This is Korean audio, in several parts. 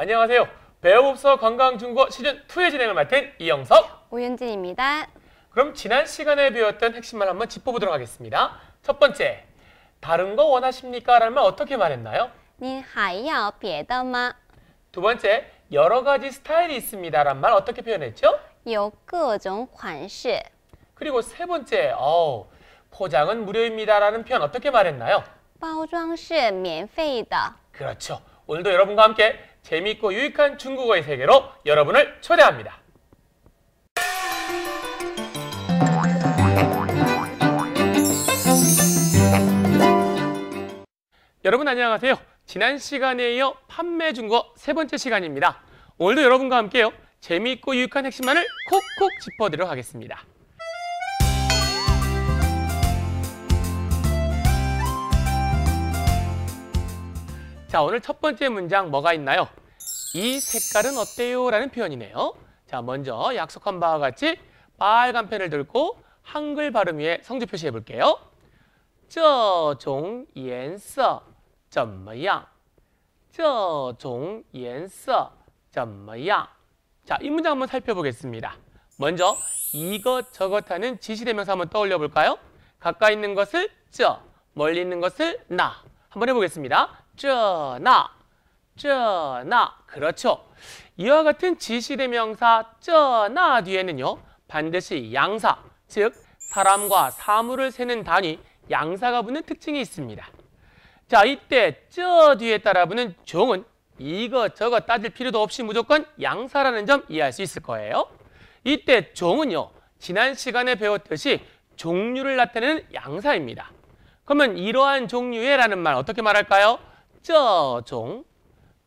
안녕하세요. 배워봅서 관광중국어 시즌2의 진행을 맡은 이영석. 오윤진입니다. 그럼 지난 시간에 배웠던 핵심만 한번 짚어보도록 하겠습니다. 첫 번째, 다른 거 원하십니까? 라는 말 어떻게 말했나요? 您还要别的吗？ 두 번째, 여러 가지 스타일이 있습니다. 라는 말 어떻게 표현했죠? 有各种款式。 그리고 세 번째, 어우, 포장은 무료입니다. 라는 표현 어떻게 말했나요? 包装是免费的。 그렇죠. 오늘도 여러분과 함께 재미있고 유익한 중국어의 세계로 여러분을 초대합니다. 여러분 안녕하세요. 지난 시간에 이어 판매 중국어 세 번째 시간입니다. 오늘도 여러분과 함께요. 재미있고 유익한 핵심만을 콕콕 짚어드리도록 하겠습니다. 자, 오늘 첫 번째 문장 뭐가 있나요? 이 색깔은 어때요? 라는 표현이네요. 자, 먼저 약속한 바와 같이 빨간 펜을 들고 한글 발음 위에 성조 표시해 볼게요. 这种颜色怎么样?这种颜色怎么样? 자, 이 문장 한번 살펴보겠습니다. 먼저 이것 저것 하는 지시대명사 한번 떠올려 볼까요? 가까이 있는 것을 这, 멀리 있는 것을 那. 한번 해보겠습니다. 쩌나, 쩌나. 그렇죠. 이와 같은 지시대명사 쩌나 뒤에는요. 반드시 양사, 즉 사람과 사물을 세는 단위, 양사가 붙는 특징이 있습니다. 자, 이때 쩌 뒤에 따라 붙는 종은 이것저것 따질 필요도 없이 무조건 양사라는 점 이해할 수 있을 거예요. 이때 종은요. 지난 시간에 배웠듯이 종류를 나타내는 양사입니다. 그러면 이러한 종류의 라는 말 어떻게 말할까요? 저종,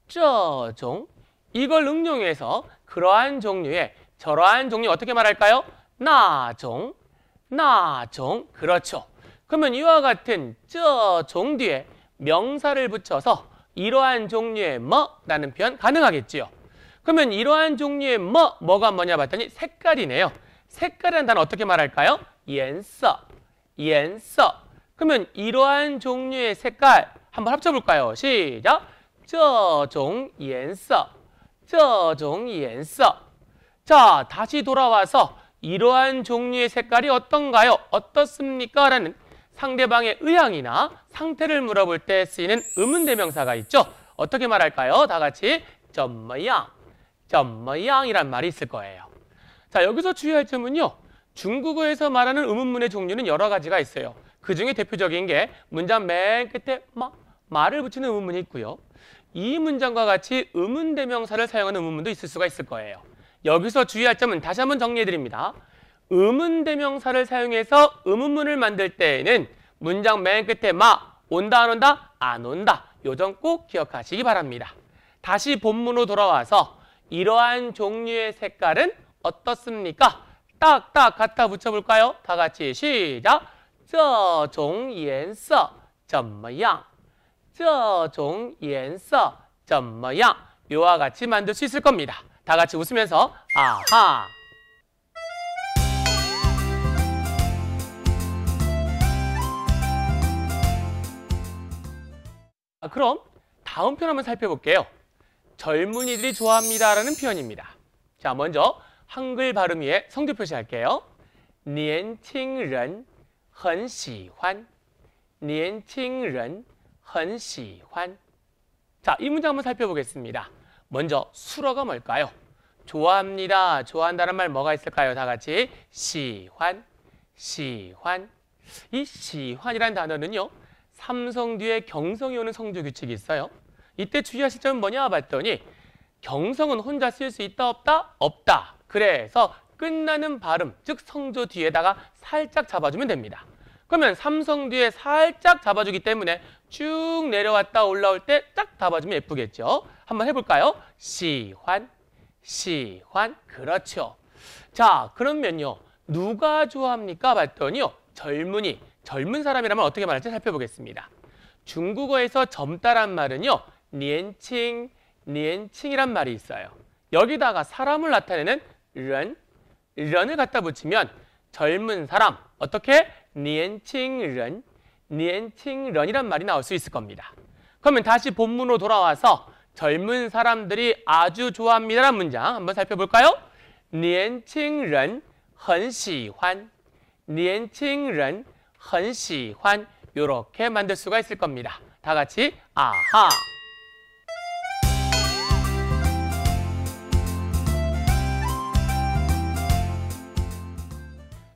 저종 이걸 응용해서 그러한 종류의 저러한 종류 어떻게 말할까요? 나종, 나종 그렇죠. 그러면 이와 같은 저종 뒤에 명사를 붙여서 이러한 종류의 뭐라는 표현 가능하겠지요. 그러면 이러한 종류의 뭐, 뭐가 뭐냐 봤더니 색깔이네요. 색깔이라는 단어 어떻게 말할까요? 연서, 연서. 그러면 이러한 종류의 색깔, 한번 합쳐볼까요? 시작! 这种颜色,这种颜色. 자, 다시 돌아와서 이러한 종류의 색깔이 어떤가요? 어떻습니까? 라는 상대방의 의향이나 상태를 물어볼 때 쓰이는 의문대명사가 있죠. 어떻게 말할까요? 다 같이 怎么样,怎么样이란 말이 있을 거예요. 자, 여기서 주의할 점은요. 중국어에서 말하는 의문문의 종류는 여러 가지가 있어요. 그 중에 대표적인 게 문장 맨 끝에 마, 말을 붙이는 의문문이 있고요. 이 문장과 같이 의문대명사를 사용하는 의문문도 있을 수가 있을 거예요. 여기서 주의할 점은 다시 한번 정리해 드립니다. 의문대명사를 사용해서 의문문을 만들 때에는 문장 맨 끝에 마, 온다 안 온다? 안 온다. 요 점 꼭 기억하시기 바랍니다. 다시 본문으로 돌아와서 이러한 종류의 색깔은 어떻습니까? 딱딱 갖다 붙여볼까요? 다 같이 시작! 这种颜色怎么样? 这种颜色怎么样? 요와 같이 만들 수 있을 겁니다. 다 같이 웃으면서 아하! 그럼 다음 표현 한번 살펴볼게요. 젊은이들이 좋아합니다라는 표현입니다. 자, 먼저 한글 발음 위에 성조 표시할게요. 年轻人很喜欢年轻人 헌시환. 자, 이 문장 한번 살펴보겠습니다. 먼저 수러가 뭘까요? 좋아합니다, 좋아한다는 말 뭐가 있을까요? 다 같이 시환, 시환. 이 시환이라는 단어는요. 삼성 뒤에 경성이 오는 성조 규칙이 있어요. 이때 주의하실 점은 뭐냐 봤더니 경성은 혼자 쓸 수 있다 없다? 없다. 그래서 끝나는 발음, 즉 성조 뒤에다가 살짝 잡아주면 됩니다. 그러면 삼성 뒤에 살짝 잡아주기 때문에 쭉 내려왔다 올라올 때 딱 잡아주면 예쁘겠죠. 한번 해볼까요? 시환, 시환. 그렇죠. 자, 그러면요. 누가 좋아합니까? 봤더니요. 젊은이, 젊은 사람이라면 어떻게 말할지 살펴보겠습니다. 중국어에서 젊다란 말은요. 니엔칭, 니엔칭이란 말이 있어요. 여기다가 사람을 나타내는 런, 런을 갖다 붙이면 젊은 사람, 어떻게? 니엔칭 런, 니엔칭런이란 말이 나올 수 있을 겁니다. 그러면 다시 본문으로 돌아와서 젊은 사람들이 아주 좋아합니다라는 문장 한번 살펴볼까요? 年轻人很喜欢年轻人很喜欢이렇게 만들 수가 있을 겁니다. 다 같이 아하.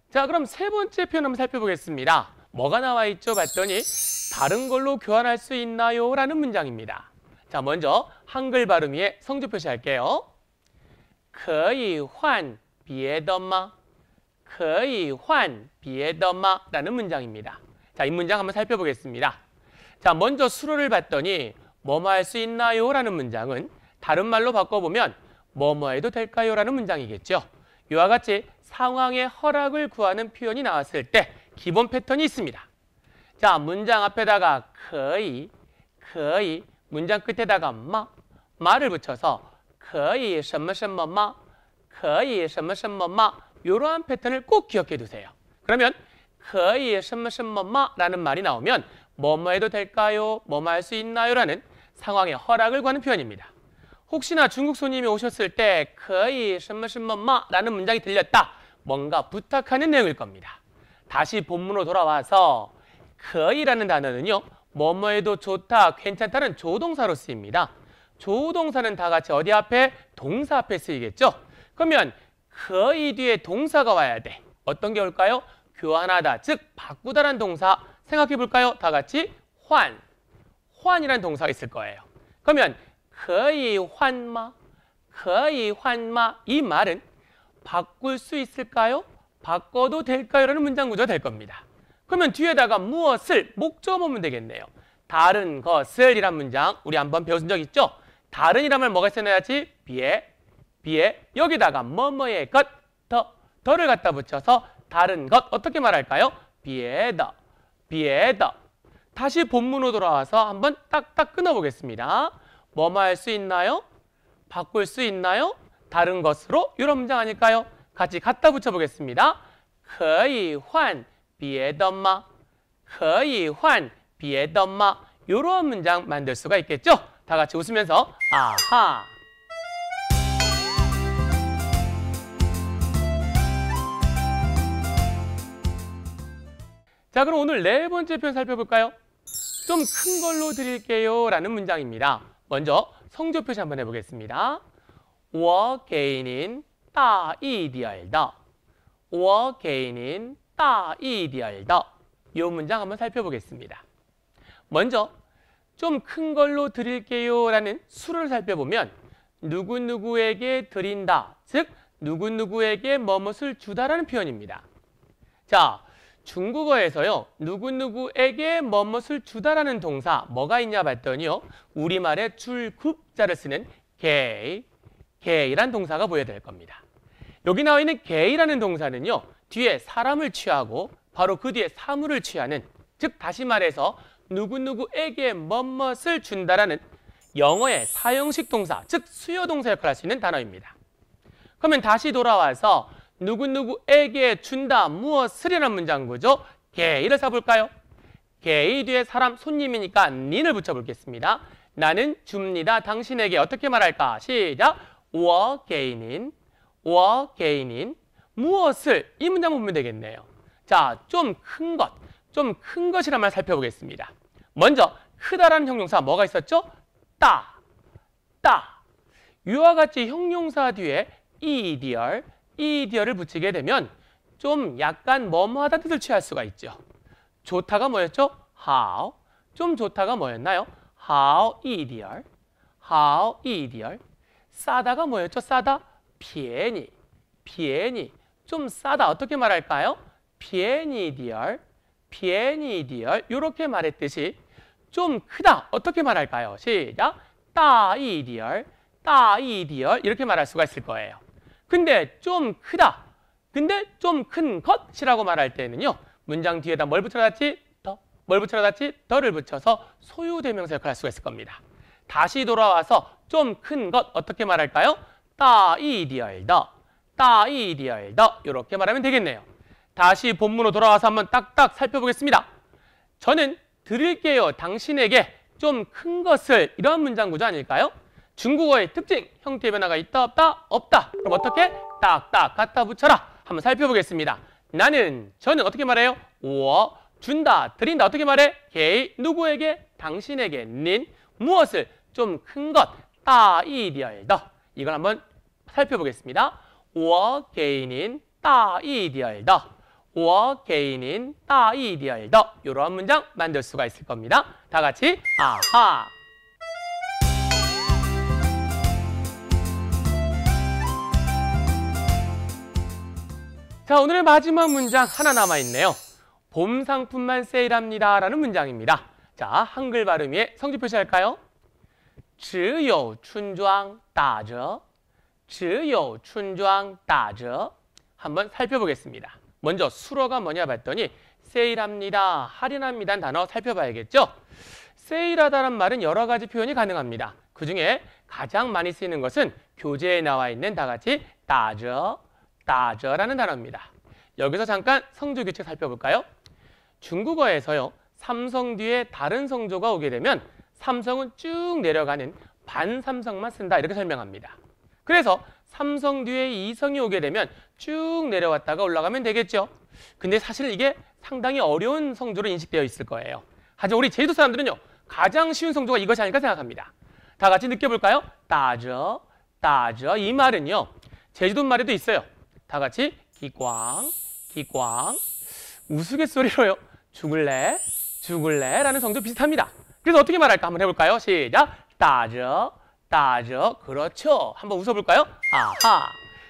자, 그럼 세 번째 표현 한번 살펴보겠습니다. 뭐가 나와 있죠? 봤더니 다른 걸로 교환할 수 있나요? 라는 문장입니다. 자, 먼저 한글 발음 위에 성조 표시할게요. 可以换别的吗?可以换别的吗? 라는 문장입니다. 자, 이 문장 한번 살펴보겠습니다. 자, 먼저 수로를 봤더니 뭐뭐 할 수 있나요? 라는 문장은 다른 말로 바꿔보면 뭐뭐 해도 될까요? 라는 문장이겠죠. 이와 같이 상황의 허락을 구하는 표현이 나왔을 때 기본 패턴이 있습니다. 자, 문장 앞에다가 可以,可以, 문장 끝에다가 마, 마를 붙여서 可以什么什么吗?可以什么什么吗? 이러한 패턴을 꼭 기억해 두세요. 그러면 可以什么什么吗? 라는 말이 나오면 뭐뭐 해도 될까요? 뭐뭐 할 수 있나요? 라는 상황의 허락을 구하는 표현입니다. 혹시나 중국 손님이 오셨을 때 可以什么什么吗? 라는 문장이 들렸다. 뭔가 부탁하는 내용일 겁니다. 다시 본문으로 돌아와서 거의라는 단어는요. 뭐뭐해도 좋다, 괜찮다는 조동사로 쓰입니다. 조동사는 다 같이 어디 앞에? 동사 앞에 쓰이겠죠? 그러면 거의 뒤에 동사가 와야 돼. 어떤 게 올까요? 교환하다, 즉 바꾸다라는 동사 생각해 볼까요? 다 같이 환, 환이라는 동사가 있을 거예요. 그러면 거의 환마, 거의 환마 이 말은 바꿀 수 있을까요? 바꿔도 될까요? 라는 문장 구조가 될 겁니다. 그러면 뒤에다가 무엇을 목적어 보면 되겠네요. 다른 것을 이란 문장 우리 한번 배우신 적 있죠? 다른 이란 말 뭐가 있어야지? 비에, 비에 여기다가 뭐뭐의 것, 더, 더를 갖다 붙여서 다른 것 어떻게 말할까요? 비에 더, 비에 더. 다시 본문으로 돌아와서 한번 딱딱 끊어보겠습니다. 뭐뭐 할 수 있나요? 바꿀 수 있나요? 다른 것으로 이런 문장 아닐까요? 같이 갖다 붙여보겠습니다. 可以换别的吗?可以换别的吗? 이런 문장 만들 수가 있겠죠? 다 같이 웃으면서 아하. 자, 그럼 오늘 네 번째 표현 살펴볼까요? 좀 큰 걸로 드릴게요 라는 문장입니다. 먼저 성조 표시 한번 해보겠습니다. 我给您 따이디알다. 워 개인인 따이디알다. 이 문장 한번 살펴보겠습니다. 먼저 좀 큰 걸로 드릴게요 라는 수를 살펴보면 누구누구에게 드린다, 즉 누구누구에게 뭐뭇을 주다라는 표현입니다. 자, 중국어에서요. 누구누구에게 뭐뭇을 주다라는 동사 뭐가 있냐 봤더니요. 우리말에 줄굽자를 쓰는 개, 개란 동사가 보여야 될 겁니다. 여기 나와 있는 게이라는 동사는요. 뒤에 사람을 취하고 바로 그 뒤에 사물을 취하는 즉 다시 말해서 누구누구에게 뭐뭇을 준다라는 영어의 사형식 동사 즉 수요 동사 역할을 할 수 있는 단어입니다. 그러면 다시 돌아와서 누구누구에게 준다 무엇을이라는 문장 구조 게이를 써볼까요? 게이 뒤에 사람 손님이니까 닌을 붙여보겠습니다. 나는 줍니다. 당신에게 어떻게 말할까? 시작! 我给 or 개인인 무엇을 이 문장 보면 되겠네요. 자, 좀 큰 것, 좀 큰 것이란 말 살펴보겠습니다. 먼저 크다라는 형용사 뭐가 있었죠? 大, 大. 이와 같이 형용사 뒤에 이디얼, 이디얼을 붙이게 되면 좀 약간 뭐뭐하다 뜻을 취할 수가 있죠. 좋다가 뭐였죠? 好. 좀 좋다가 뭐였나요? 好一点儿. 好一点儿. 싸다가 뭐였죠? 싸다? 便宜, 便宜. 좀 싸다 어떻게 말할까요? 便宜一点儿, 便宜一点儿 이렇게 말했듯이 좀 크다 어떻게 말할까요? 시작! 大一点儿, 大一点儿 이렇게 말할 수가 있을 거예요. 근데 좀 크다. 근데 좀 큰 것이라고 말할 때는요. 문장 뒤에다 뭘 붙여놨지? 的. 뭘 붙여놨지? 的를 붙여서 소유 대명사 역할을 할 수가 있을 겁니다. 다시 돌아와서 좀 큰 것 어떻게 말할까요? 大一点儿的 大一点儿的 이렇게 말하면 되겠네요. 다시 본문으로 돌아와서 한번 딱딱 살펴보겠습니다. 저는 드릴게요 당신에게 좀 큰 것을 이런 문장 구조 아닐까요? 중국어의 특징, 형태 변화가 있다 없다 없다 그럼 어떻게? 딱딱 갖다 붙여라 한번 살펴보겠습니다. 나는 저는 어떻게 말해요? 워 준다 드린다 어떻게 말해? 게이 누구에게? 당신에게 닌 무엇을? 좀 큰 것 따이리얼더 이걸 한번 살펴보겠습니다. 我给您大一点的我给您大一点的이런 문장 만들 수가 있을 겁니다. 다 같이 아하. 자, 오늘의 마지막 문장 하나 남아 있네요. 봄 상품만 세일합니다라는 문장입니다. 자, 한글 발음 위에 성지 표시할까요? 只有春装打折. 只有 춘장 따져 한번 살펴보겠습니다. 먼저 수로가 뭐냐 봤더니 세일합니다, 할인합니다 단어 살펴봐야겠죠? 세일하다는 말은 여러 가지 표현이 가능합니다. 그중에 가장 많이 쓰이는 것은 교재에 나와 있는 다 같이 따져, 따져라는 단어입니다. 여기서 잠깐 성조 규칙 살펴볼까요? 중국어에서요. 삼성 뒤에 다른 성조가 오게 되면 삼성은 쭉 내려가는 반삼성만 쓴다 이렇게 설명합니다. 그래서 삼성 뒤에 이성이 오게 되면 쭉 내려왔다가 올라가면 되겠죠. 근데 사실 이게 상당히 어려운 성조로 인식되어 있을 거예요. 하지만 우리 제주도 사람들은요. 가장 쉬운 성조가 이것이 아닐까 생각합니다. 다 같이 느껴볼까요? 따져, 따져. 이 말은요. 제주도 말에도 있어요. 다 같이 기광, 기광. 우스갯소리로요. 죽을래, 죽을래 라는 성조 비슷합니다. 그래서 어떻게 말할까 한번 해볼까요? 시작. 따져, 따져. 그렇죠. 한번 웃어볼까요? 아하.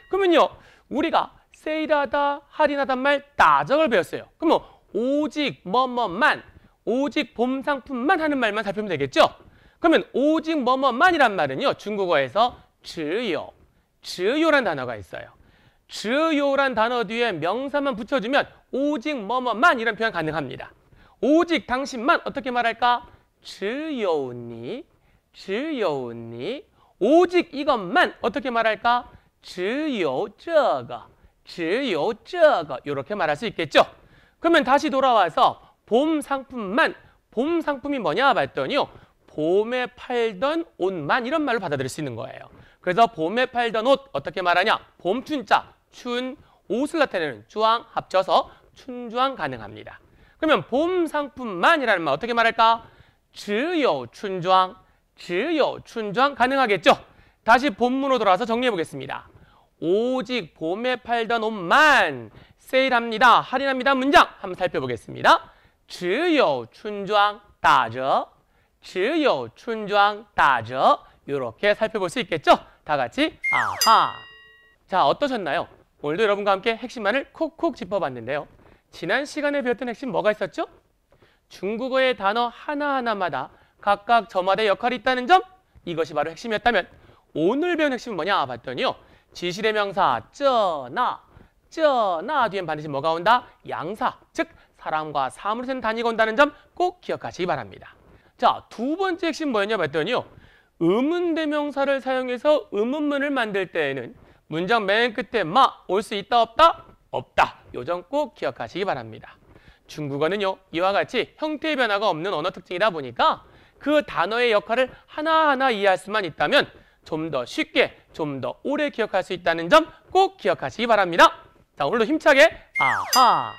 그러면요. 우리가 세일하다, 할인하단 말 따적을 배웠어요. 그러면 오직 뭐뭐만, 오직 봄 상품만 하는 말만 살펴보면 되겠죠? 그러면 오직 뭐뭐만이란 말은요. 중국어에서 주요, 주요란 단어가 있어요. 주요란 단어 뒤에 명사만 붙여주면 오직 뭐뭐만 이런 표현 가능합니다. 오직 당신만 어떻게 말할까? 주요니 只有你. 오직 이것만 어떻게 말할까? 只有这个, 只有这个 이렇게 말할 수 있겠죠? 그러면 다시 돌아와서 봄 상품만, 봄 상품이 뭐냐 봤더니요. 봄에 팔던 옷만 이런 말로 받아들일 수 있는 거예요. 그래서 봄에 팔던 옷 어떻게 말하냐? 봄춘자, 춘, 옷을 나타내는 주황 합쳐서 춘주황 가능합니다. 그러면 봄 상품만이라는 말 어떻게 말할까? 只有 춘주황, 只有 춘주황 가능하겠죠? 다시 본문으로 돌아와서 정리해 보겠습니다. 오직 봄에 팔던 옷만 세일합니다. 할인합니다. 문장 한번 살펴보겠습니다. 只有 춘주황 打折, 只有 춘주황 打折 이렇게 살펴볼 수 있겠죠? 다 같이 아하. 자, 어떠셨나요? 오늘도 여러분과 함께 핵심만을 콕콕 짚어봤는데요. 지난 시간에 배웠던 핵심 뭐가 있었죠? 중국어의 단어 하나하나마다 각각 저마다의 역할이 있다는 점? 이것이 바로 핵심이었다면 오늘 배운 핵심은 뭐냐 봤더니요. 지시대 명사 쩌나, 쩌나 뒤엔 반드시 뭐가 온다? 양사, 즉 사람과 사물을 쓴 단위가 온다는 점 꼭 기억하시기 바랍니다. 자, 두 번째 핵심 뭐였냐 봤더니요. 의문대명사를 사용해서 의문문을 만들 때에는 문장 맨 끝에 마 올 수 있다 없다? 없다. 요점 꼭 기억하시기 바랍니다. 중국어는요. 이와 같이 형태의 변화가 없는 언어 특징이다 보니까 그 단어의 역할을 하나하나 이해할 수만 있다면 좀 더 쉽게, 좀 더 오래 기억할 수 있다는 점 꼭 기억하시기 바랍니다. 자, 오늘도 힘차게 아하!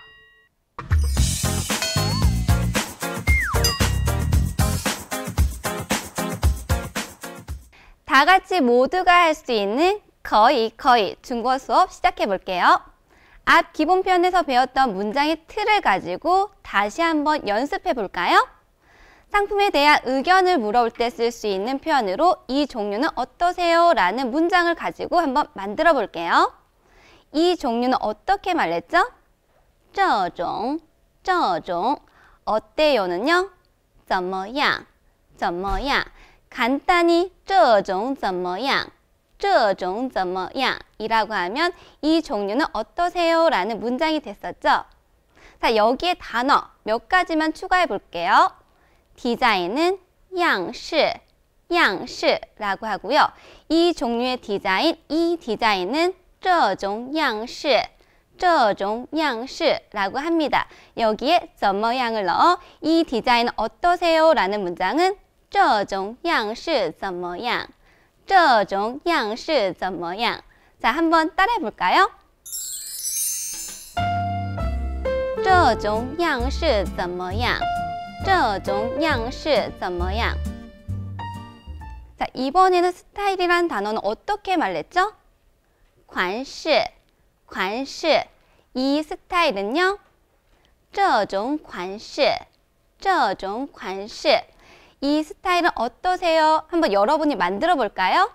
다 같이 모두가 할 수 있는 거의 거의 중국어 수업 시작해 볼게요. 앞 기본 편에서 배웠던 문장의 틀을 가지고 다시 한번 연습해 볼까요? 상품에 대한 의견을 물어볼 때 쓸 수 있는 표현으로 이 종류는 어떠세요? 라는 문장을 가지고 한번 만들어 볼게요. 이 종류는 어떻게 말했죠? 这种,这种 어때요는요? 怎么样?怎么样 간단히 这种怎么样?这种怎么样 이라고 하면 이 종류는 어떠세요? 라는 문장이 됐었죠. 자, 여기에 단어 몇 가지만 추가해 볼게요. 디자인은 样式, 样式라고 하고요. 이 종류의 디자인, 이 디자인은 这种样式,这种样式라고 합니다. 여기에 怎么样을 넣어 이 디자인은 어떠세요? 라는 문장은 这种样式怎么样?这 这种样式怎么样? 자, 한번 따라해 볼까요? 这种样式怎么样? 这种样式怎么样? 자, 이번에는 스타일이란 단어는 어떻게 말했죠? 款式,款式. 이 스타일은요? 这种款式,这种款式. 이 스타일은 어떠세요? 한번 여러분이 만들어 볼까요?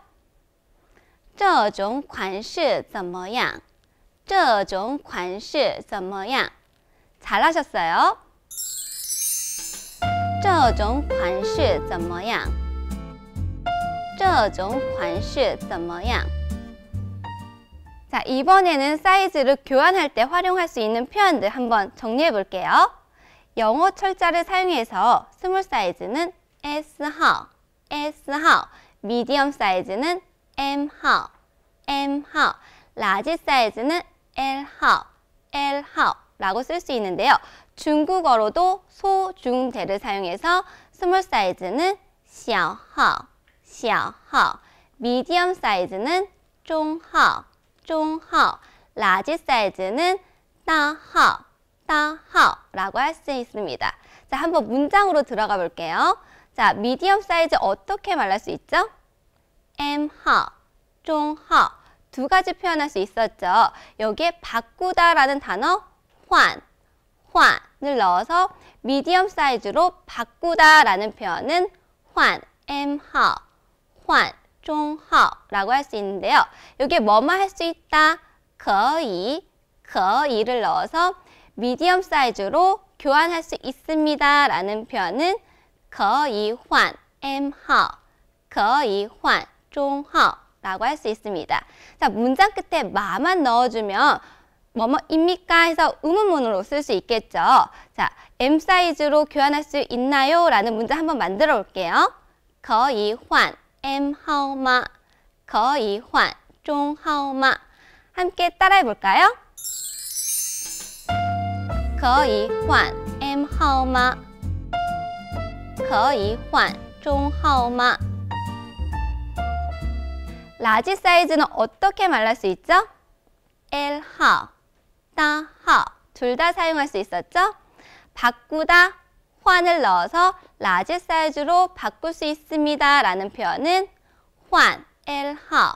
这种款式怎么样?这种款式怎么样? 잘하셨어요. 这种款式怎么样?这种款式怎么样? 자, 이번에는 사이즈를 교환할 때 활용할 수 있는 표현들 한번 정리해 볼게요. 영어 철자를 사용해서 스몰 사이즈는 S号, S号, 미디엄 사이즈는 M号, M号, 라지 사이즈는 L号, L号라고 쓸 수 있는데요. 중국어로도 소, 중, 대를 사용해서 스몰 사이즈는 小号,小号, 미디엄 사이즈는 中号,中号, 라지 사이즈는 大号,大号라고 할 수 있습니다. 자, 한번 문장으로 들어가 볼게요. 자, 미디엄 사이즈 어떻게 말할 수 있죠? M하, 中하 두 가지 표현할 수 있었죠. 여기에 바꾸다라는 단어 환, 환을 넣어서 미디엄 사이즈로 바꾸다 라는 표현은 환, 엠하, 환, 종하라고 할 수 있는데요. 여기에 뭐뭐 할수 있다, 거의, 거의를 넣어서 미디엄 사이즈로 교환할 수 있습니다 라는 표현은 거의 환, 엠하, 거의 환, 종하라고 할 수 있습니다. 자, 문장 끝에 마만 넣어주면 뭐뭐입니까? 해서 의문문으로 쓸 수 있겠죠. 자, M 사이즈로 교환할 수 있나요? 라는 문제 한번 만들어 볼게요. 거의 환 M 하오마 거의 환종 하오마 함께 따라해 볼까요? 거의 환 M 하오마 可以换中号吗 large 사이즈는 어떻게 말할 수 있죠? L 号 大号 둘 다 사용할 수 있었죠? 바꾸다 换을 넣어서 large 사이즈로 바꿀 수 있습니다 라는 표현은 换 L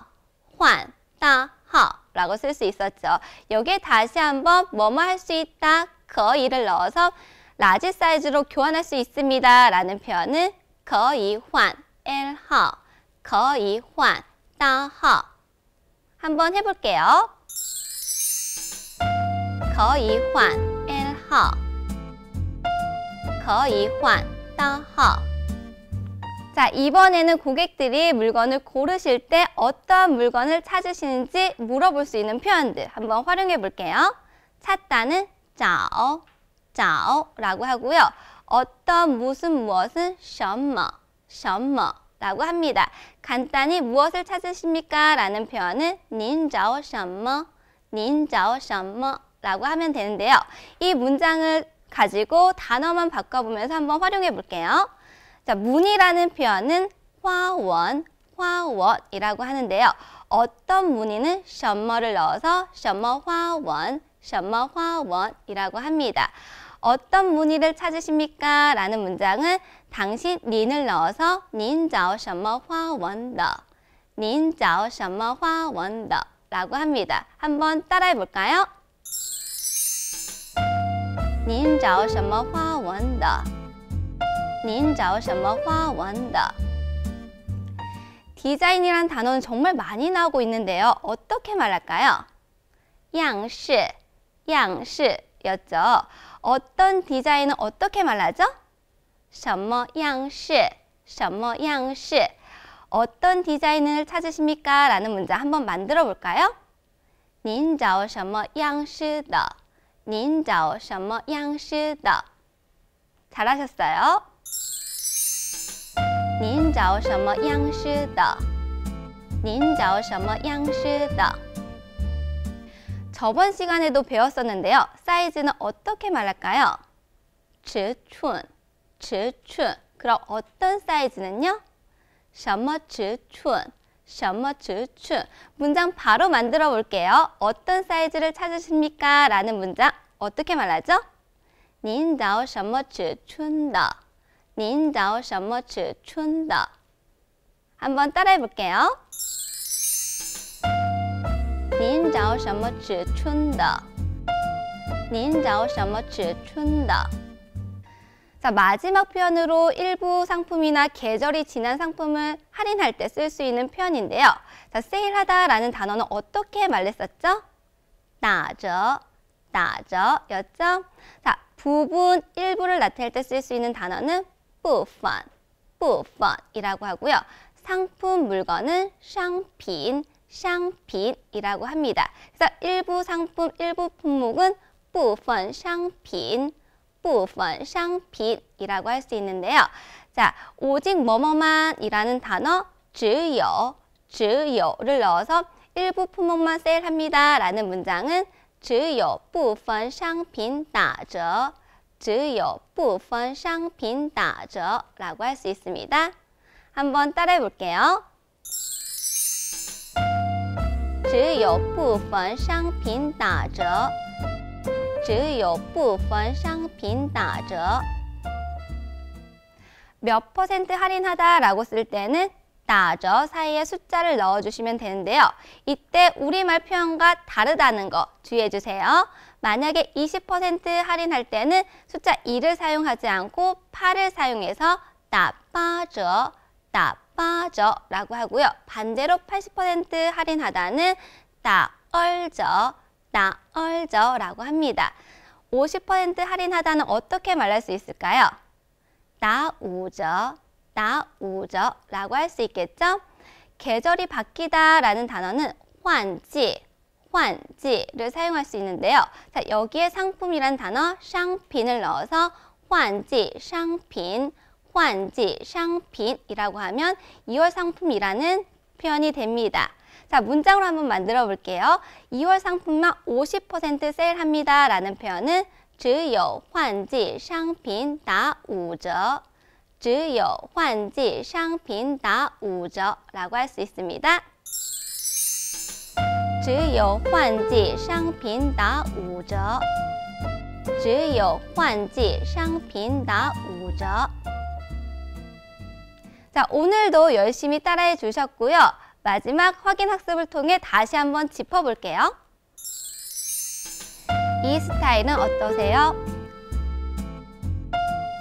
号, 换大号 라고 쓸 수 있었죠. 여기에 다시 한번 뭐뭐 할 수 있다, 可以를 넣어서 large 사이즈로 교환할 수 있습니다 라는 표현은 可以换 L号, 可以换大号 한번 해볼게요. 可以换 L하, 可以换 따하 자, 이번에는 고객들이 물건을 고르실 때 어떤 물건을 찾으시는지 물어볼 수 있는 표현들 한번 활용해 볼게요. 찾다는 找 找라고 하고요. 어떤 무슨 무엇은 什么什么라고 합니다. 간단히 무엇을 찾으십니까? 라는 표현은 您找什么您找什么 라고 하면 되는데요. 이 문장을 가지고 단어만 바꿔보면서 한번 활용해 볼게요. 자, 문이라는 표현은 화원, 화원이라고 하는데요. 어떤 문의는 셔머를 넣어서 셔머 화원, 셔머 화원이라고 합니다. 어떤 문의를 찾으십니까? 라는 문장은 당신 닌을 넣어서 닌找 셔머 화원더, 닌找 셔머 화원더 라고 합니다. 한번 따라해 볼까요? 您找什么花纹的?您找什么花纹的? 디자인이란 단어는 정말 많이 나오고 있는데요. 어떻게 말할까요? 样式, 样式였죠. 어떤 디자인은 어떻게 말하죠? 什么样式,什么样式. 어떤 디자인을 찾으십니까? 라는 문장 한번 만들어 볼까요? 您找什么样式的? 您找什么样式的? 잘하셨어요. 您找什么样式的?您找什么样式的? 저번 시간에도 배웠었는데요. 사이즈는 어떻게 말할까요? 尺寸,尺寸. 그럼 어떤 사이즈는요? 什么尺寸? 셔머추추 문장 바로 만들어 볼게요. 어떤 사이즈를 찾으십니까? 라는 문장 어떻게 말하죠? 닌다오 셔머추 춘다 닌다오 셔머추 한번 따라해 볼게요. 닌자오 셔머추 춘다 닌자오 셔머추 자, 마지막 표현으로 일부 상품이나 계절이 지난 상품을 할인할 때 쓸 수 있는 표현인데요. 자, 세일하다 라는 단어는 어떻게 말했었죠? 나죠, 나죠, 였죠? 자, 부분 일부를 나타낼 때 쓸 수 있는 단어는 부분, 부분이라고 하고요. 상품 물건은 샹핀, 샹핀이라고 합니다. 그래서 일부 상품, 일부 품목은 부분 샹핀. 部分商品이라고 할 수 있는데요. 자, 오직 뭐뭐만이라는 단어 只有,只有를 넣어서 일부 품목만 세일합니다. 라는 문장은 只有部分商品打折,只有部分商品打折 라고 할 수 있습니다. 한번 따라해 볼게요. 只有部分商品打折 只有部分商品打折 몇 퍼센트 할인하다라고 쓸 때는 打折 사이에 숫자를 넣어주시면 되는데요. 이때 우리말 표현과 다르다는 거 주의해 주세요. 만약에 20% 할인할 때는 숫자 2를 사용하지 않고 8을 사용해서 打八折, 打八折라고 하고요. 반대로 80% 할인하다는 打二折, 나얼저라고 합니다. 50% 할인하다는 어떻게 말할 수 있을까요? 나우저, 나우저라고 할 수 있겠죠? 계절이 바뀌다라는 단어는 환지, 환지를 사용할 수 있는데요. 자, 여기에 상품이란 단어 샹핀을 넣어서 환지, 샹핀, 환지, 샹핀이라고 하면 2월 상품이라는 표현이 됩니다. 자, 문장으로 한번 만들어 볼게요. 2월 상품만 50% 세일합니다. 라는 표현은 只有换季商品打五折只有换季商品打五折라고 할 수 있습니다. 只有换季商品打五折只有换季商品打五折 자, 오늘도 열심히 따라해 주셨고요. 마지막 확인 학습을 통해 다시 한번 짚어볼게요. 이 스타일은 어떠세요?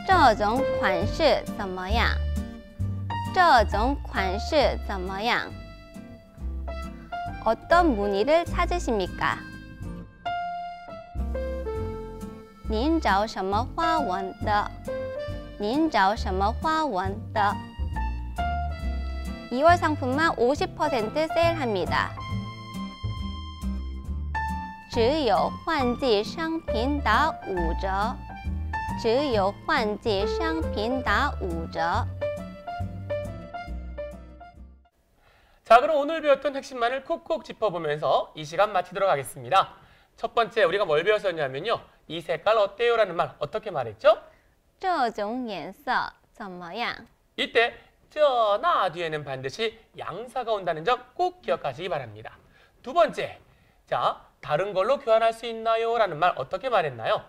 这种款式怎么样?这种款式怎么样? 어떤 무늬를 찾으십니까? 您找什么花纹的?您找什么花纹的? 2월 상품만 50% 세일합니다. 只有换季商品打五折只有换季商品打五折 자, 그럼 오늘 배웠던 핵심만을 콕콕 짚어보면서 이 시간 마치도록 하겠습니다. 첫 번째 우리가 뭘 배웠었냐면요. 이 색깔 어때요? 라는 말 어떻게 말했죠? 这种颜色怎么样 이때 저나 뒤에는 반드시 양사가 온다는 점 꼭 기억하시기 바랍니다. 두 번째, 자 다른 걸로 교환할 수 있나요? 라는 말 어떻게 말했나요?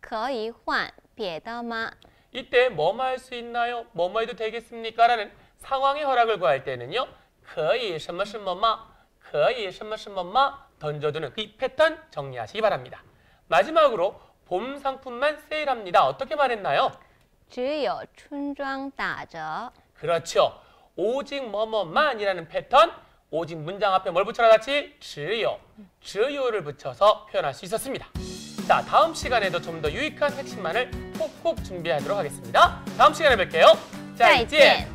可以换别的吗 이때 뭐뭐 할 수 있나요? 뭐뭐 해도 되겠습니까? 라는 상황의 허락을 구할 때는요. 可以什么什么吗?可以什么什么吗? 던져두는 이 패턴 정리하시기 바랍니다. 마지막으로 봄 상품만 세일합니다. 어떻게 말했나요? 只有春装打折 그렇죠. 오직 뭐뭐만이라는 패턴 오직 문장 앞에 뭘 붙여라 같이 지요, 지요를 붙여서 표현할 수 있었습니다. 자, 다음 시간에도 좀 더 유익한 핵심만을 꼭꼭 준비하도록 하겠습니다. 다음 시간에 뵐게요. 자, 이제.